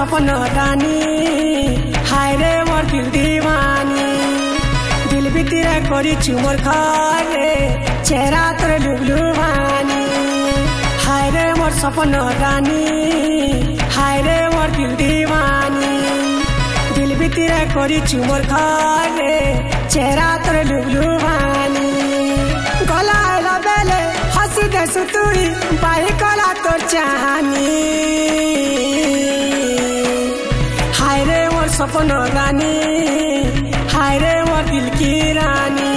सपन रानी हाय रे मोर दिल दीवानी दिल भितिर करिछु मोर घरे चेहरा तोर लुबलु भानी हाय रे मोर सपन रानी हाय रे मोर दिल दीवानी दिल भितिर करिछु मोर घरे चेहरा तोर लुबलु भानी गलाएला बेले हसी देसु तुई बाही कला तोर चाहनी सपन रानी हाय रे मोर दिल की रानी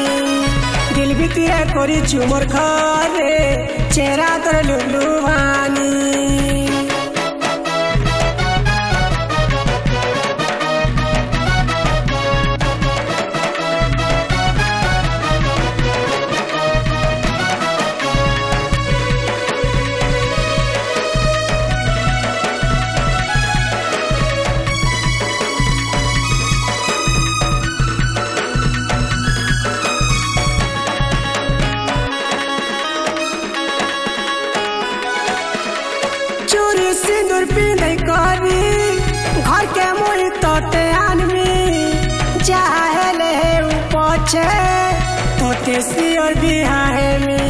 दिल भितिर करिछु मोर घरे चेहरा तोर लुबलु चोरी सिंदूर पिंधै करी घर के मोही तोते आनमी चाहेले हे पछे तोते सियर बिहाहे मी।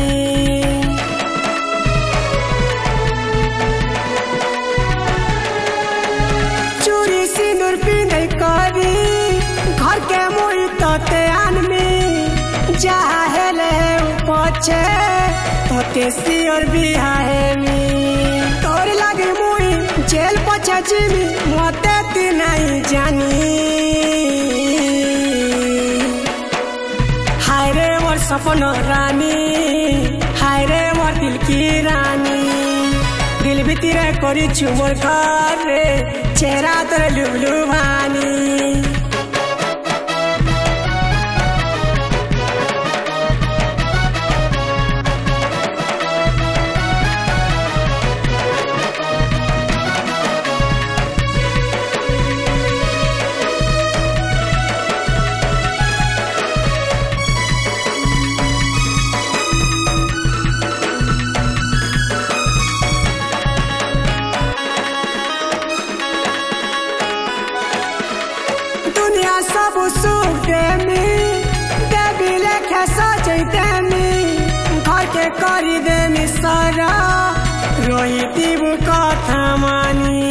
चोरी सिंदूर पिंधै करी घर के मोही तोते आनमी चाहेले हे पछे तोते सियर बिहाहे मी। চাচিবি মতে তি নাই জানি। হায়রে মোর সপন রানী, হায়রে মোর দিলকি রানী। দিল ভিতরে করিছু মোর ঘরে, চেহারা তোর লুবলু ভানী घरे चेहरा तोर लुबलु भानी दुनिया सब सुख देमी देवी लेखे सजै देमी घर के करी देमी सारा रोही दीबू कथा मानी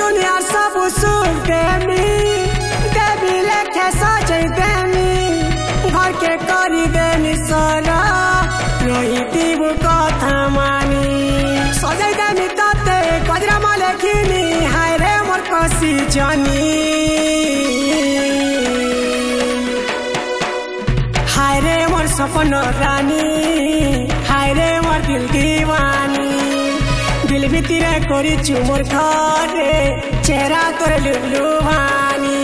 दुनिया सब सुख देमी देवी लेखे सजै কাশি জানি। হায় রে মোর সপন রানী হায় রে মোর দিল দিওয়ানি দিল ভিতরে করিছু মোর ঘরে চেহারা তোর লুলুহানি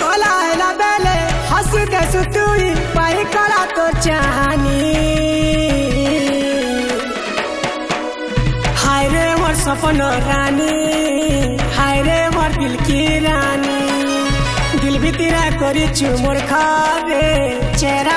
গলা এলা বেলে হাসি দেশু তুই পাই করা তো চাহানি সপন রানী হায় রে रे मोर दिल की रानी दिल भितिर करिछु मोर घरे चेहरा तोर लुबलु भानी